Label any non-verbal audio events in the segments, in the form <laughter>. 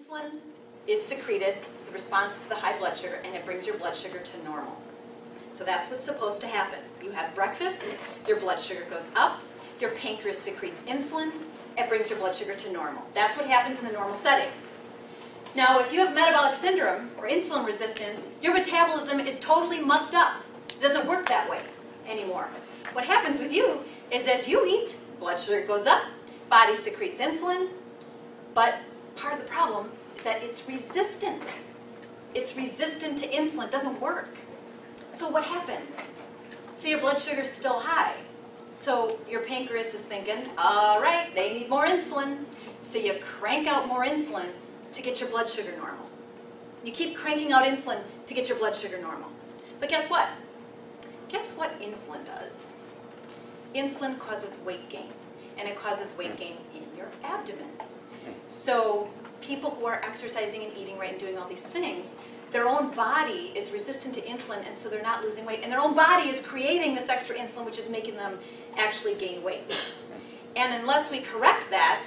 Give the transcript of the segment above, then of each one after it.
Insulin is secreted, the response to the high blood sugar, and it brings your blood sugar to normal. So that's what's supposed to happen. You have breakfast, your blood sugar goes up, your pancreas secretes insulin, it brings your blood sugar to normal. That's what happens in the normal setting. Now, if you have metabolic syndrome or insulin resistance, your metabolism is totally mucked up. It doesn't work that way anymore. What happens with you is as you eat, blood sugar goes up, body secretes insulin, but part of the problem is that it's resistant. It's resistant to insulin, it doesn't work. So what happens? So your blood sugar's still high. So your pancreas is thinking, all right, they need more insulin. So you crank out more insulin to get your blood sugar normal. You keep cranking out insulin to get your blood sugar normal. But guess what? Guess what insulin does? Insulin causes weight gain, and it causes weight gain in your abdomen. So people who are exercising and eating right and doing all these things, their own body is resistant to insulin, and so they're not losing weight. And their own body is creating this extra insulin, which is making them actually gain weight. And unless we correct that,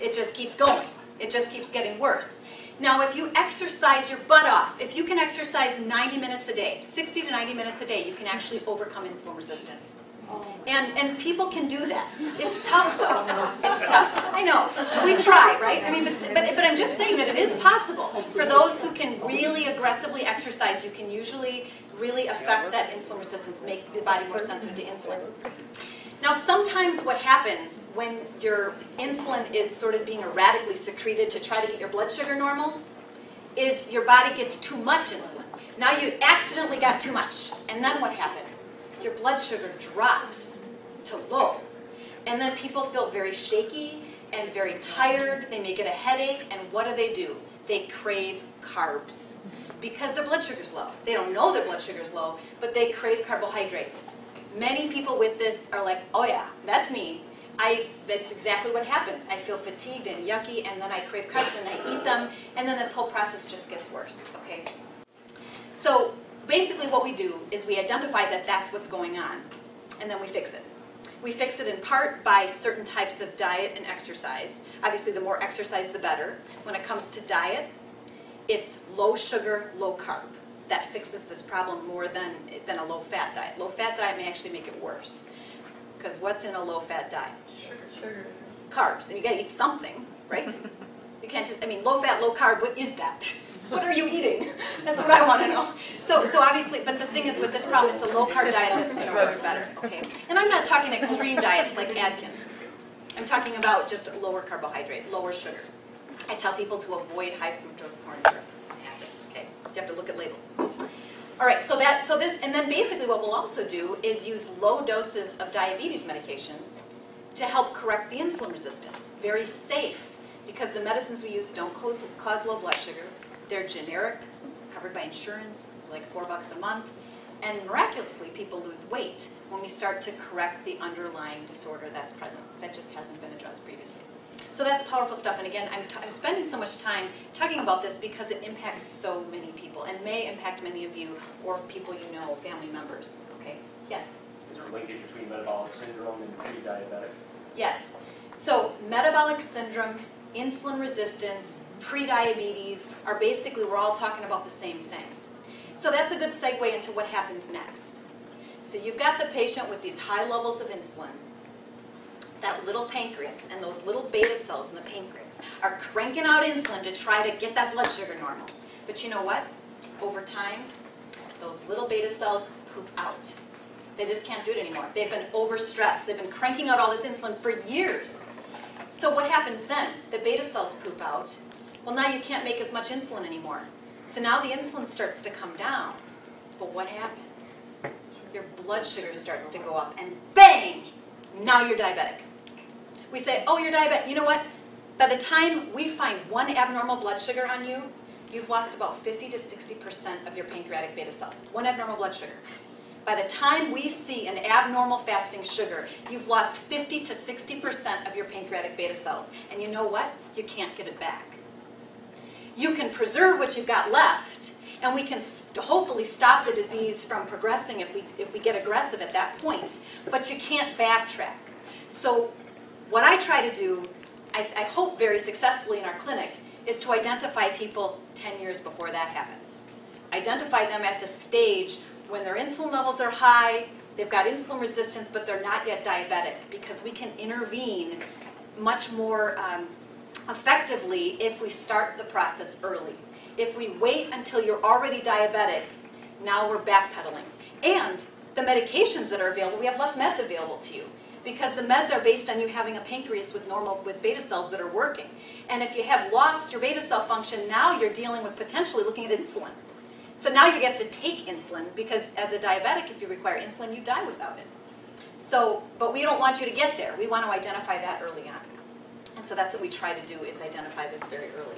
it just keeps going. It just keeps getting worse. Now, if you exercise your butt off, if you can exercise 90 minutes a day, 60 to 90 minutes a day, you can actually overcome insulin resistance. And, and people can do that. It's tough though. It's tough. I know. We try, right? I mean, but, but, but I'm just saying that it is possible. For those who can really aggressively exercise, you can usually really affect that insulin resistance, make the body more sensitive to insulin. Now, sometimes what happens when your insulin is sort of being erratically secreted to try to get your blood sugar normal is your body gets too much insulin. Now you accidentally got too much. And then what happens? Your blood sugar drops to low. And then people feel very shaky and very tired. They may get a headache. And what do they do? They crave carbs because their blood sugar's low. They don't know their blood sugar's low, but they crave carbohydrates. Many people with this are like, oh yeah, that's me. I, that's exactly what happens. I feel fatigued and yucky, and then I crave carbs and I eat them, and then this whole process just gets worse, basically what we do is we identify that that's what's going on, and then we fix it. We fix it in part by certain types of diet and exercise. Obviously, the more exercise, the better. When it comes to diet, it's low sugar, low carb that fixes this problem more than, than a low-fat diet. Low-fat diet may actually make it worse. Because what's in a low-fat diet? Sugar. Sugar. Carbs. And you got to eat something, right? <laughs> you can't just, I mean, low-fat, low-carb, what is that? What are you eating? That's what I want to know. So, so obviously, but the thing is with this problem, it's a low-carb diet that's going to work better, okay? And I'm not talking extreme diets like Atkins. I'm talking about just lower carbohydrate, lower sugar. I tell people to avoid high fructose corn syrup. Have this, okay? You have to look at labels. All right, so that so this and then basically what we'll also do is use low doses of diabetes medications to help correct the insulin resistance. Very safe because the medicines we use don't cause, cause low blood sugar. They're generic, covered by insurance, like four bucks a month. And miraculously, people lose weight when we start to correct the underlying disorder that's present that just hasn't been addressed previously. So that's powerful stuff. And again, I'm, I'm spending so much time talking about this because it impacts so many people and may impact many of you or people you know, family members. Okay? Yes? Is there a linkage between metabolic syndrome and pre-diabetic? Yes. So metabolic syndrome, insulin resistance, pre-diabetes are basically, we're all talking about the same thing. So that's a good segue into what happens next. So you've got the patient with these high levels of insulin that little pancreas and those little beta cells in the pancreas are cranking out insulin to try to get that blood sugar normal. But you know what? Over time, those little beta cells poop out. They just can't do it anymore. They've been overstressed. They've been cranking out all this insulin for years. So what happens then? The beta cells poop out. Well, now you can't make as much insulin anymore. So now the insulin starts to come down. But what happens? Your blood sugar starts to go up, and bang! Now you're diabetic. We say, oh, you're diabetic. You know what? By the time we find one abnormal blood sugar on you, you've lost about 50 to 60% of your pancreatic beta cells. One abnormal blood sugar. By the time we see an abnormal fasting sugar, you've lost 50 to 60% of your pancreatic beta cells. And you know what? You can't get it back. You can preserve what you've got left, and we can hopefully stop the disease from progressing if we, if we get aggressive at that point. But you can't backtrack. So what I try to do, I, I hope very successfully in our clinic, is to identify people 10 years before that happens. Identify them at the stage when their insulin levels are high, they've got insulin resistance, but they're not yet diabetic, because we can intervene much more um, effectively if we start the process early. If we wait until you're already diabetic, now we're backpedaling. And the medications that are available, we have less meds available to you because the meds are based on you having a pancreas with normal with beta cells that are working. And if you have lost your beta cell function, now you're dealing with potentially looking at insulin. So now you get to take insulin because as a diabetic, if you require insulin, you die without it. So, but we don't want you to get there. We want to identify that early on. And so that's what we try to do is identify this very early.